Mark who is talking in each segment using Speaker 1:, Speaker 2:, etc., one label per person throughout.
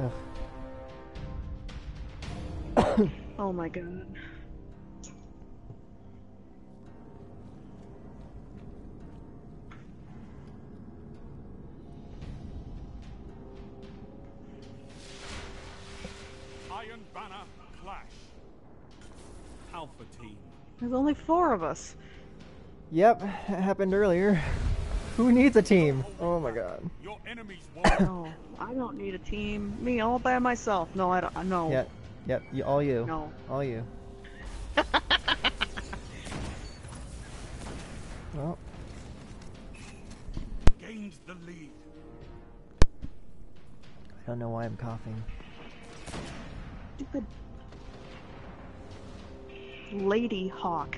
Speaker 1: Ugh.
Speaker 2: Oh my god.
Speaker 3: Iron Banner Clash. Alpha Team.
Speaker 2: There's only four of us.
Speaker 1: Yep, it happened earlier. Who needs a team? Oh my god.
Speaker 3: Your enemies
Speaker 2: No, I don't need a team. Me all by myself. No, I don't. No.
Speaker 1: Yep, yep, you, all you.
Speaker 2: No.
Speaker 1: All you. well,
Speaker 3: gained the lead.
Speaker 1: I don't know why I'm coughing.
Speaker 2: Stupid Lady Hawk.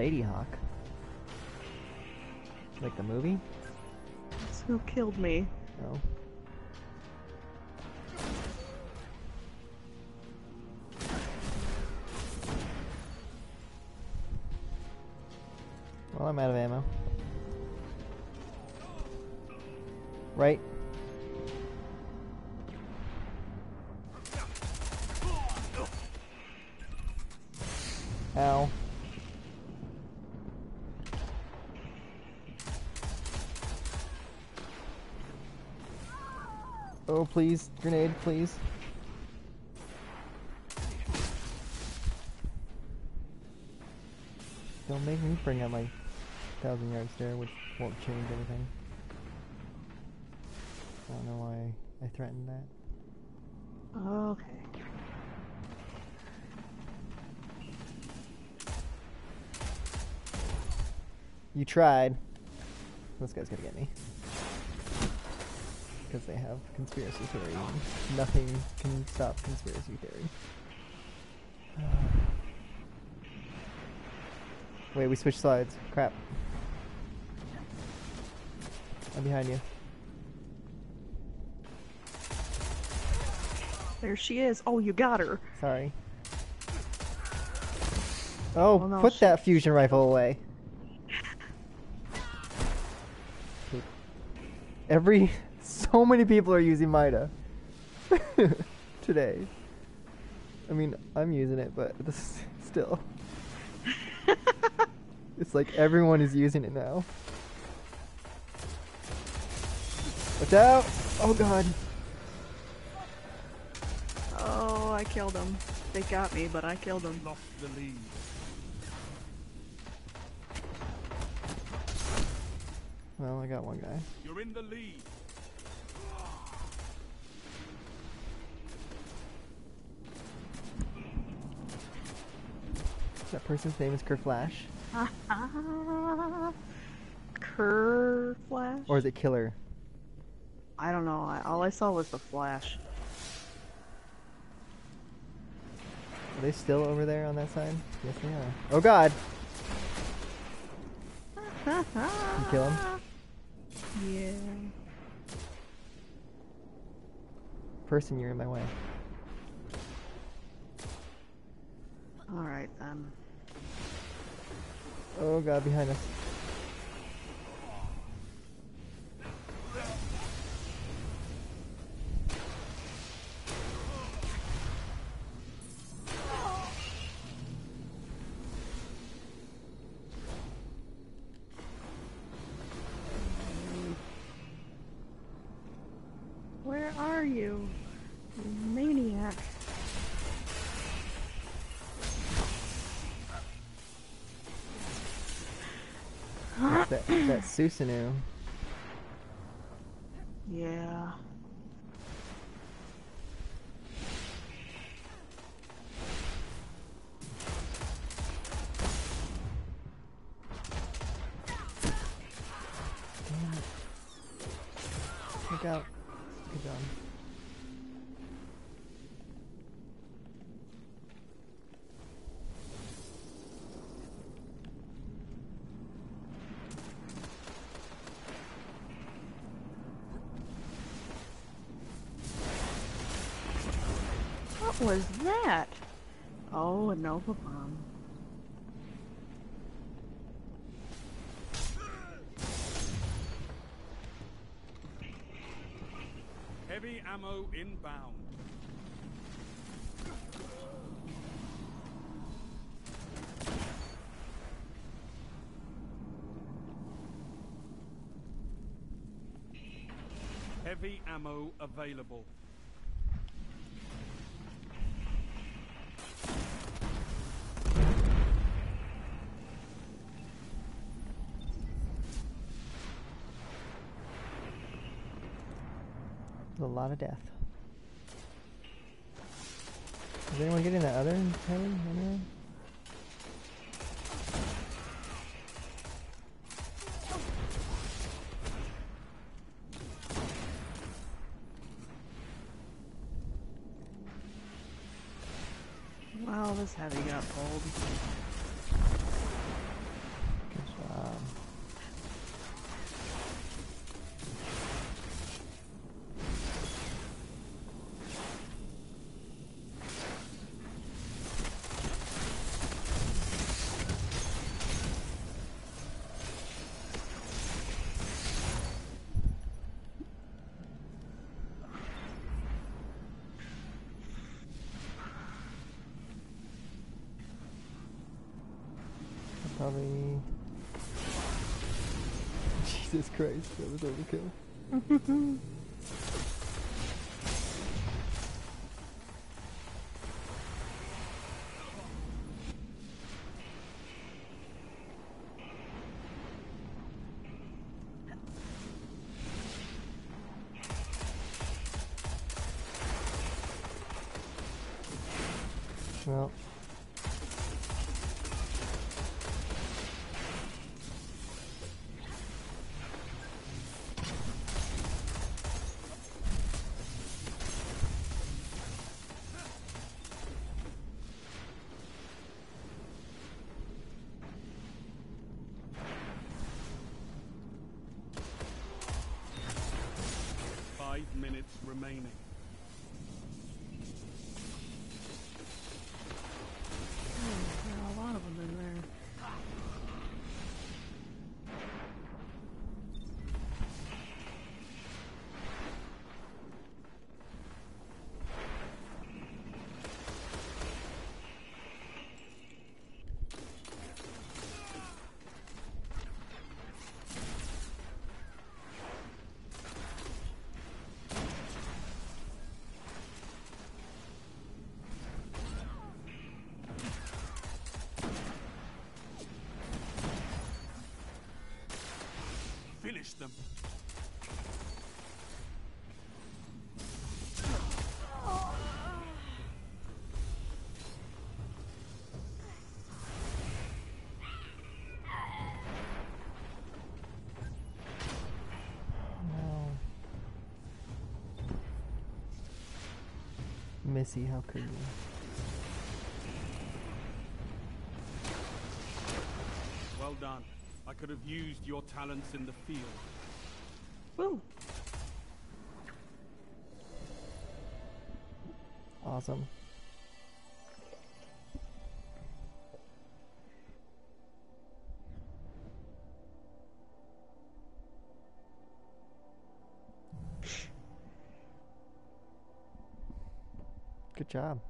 Speaker 1: Lady Hawk. Like the movie?
Speaker 2: That's who killed me.
Speaker 1: Oh. Well, I'm out of ammo. Right? Ow. Oh, please. Grenade, please. Don't make me bring out my thousand yard stare, which won't change anything. I don't know why I threatened that.
Speaker 2: Okay.
Speaker 1: You tried. This guy's gonna get me. Because they have conspiracy theory. Nothing can stop conspiracy theory. Wait, we switched sides. Crap. I'm behind you.
Speaker 2: There she is. Oh, you got her.
Speaker 1: Sorry. Oh,
Speaker 2: Well, no,
Speaker 1: put
Speaker 2: she-
Speaker 1: that fusion rifle away. Every, so many people are using Mida today. I mean, I'm using it, but this is still. it's like everyone is using it now. Watch out! Oh god.
Speaker 2: Oh, I killed him. They got me, but I killed him.
Speaker 3: Lost the lead.
Speaker 1: Well, I got one guy.
Speaker 3: You're in the lead.
Speaker 1: That person's name is Kerflash.
Speaker 2: Cur flash?
Speaker 1: Or is it Killer?
Speaker 2: I don't know. I, all I saw was the flash.
Speaker 1: Are they still over there on that side? Yes, they are. Oh god! You kill him?
Speaker 2: Yeah.
Speaker 1: Person, you're in my way.
Speaker 2: Alright then.
Speaker 1: Um, oh god, behind us.
Speaker 2: Where are you? You
Speaker 1: that, that Susanoo.
Speaker 2: Yeah.
Speaker 1: Look out. Good job.
Speaker 2: Was that? Oh, a Nova Bomb.
Speaker 3: Heavy ammo inbound. Heavy ammo available.
Speaker 1: A lot of death. Is anyone getting that other heavy? Anyone?
Speaker 2: Wow, this heavy got pulled.
Speaker 1: Good job. Probably. Jesus Christ, that was overkill. Well,
Speaker 3: Five minutes remaining. Finish them.
Speaker 1: Missy, how could you?
Speaker 3: Well done. I could have used your talents in the field.
Speaker 2: Woo!
Speaker 1: Awesome. Good job.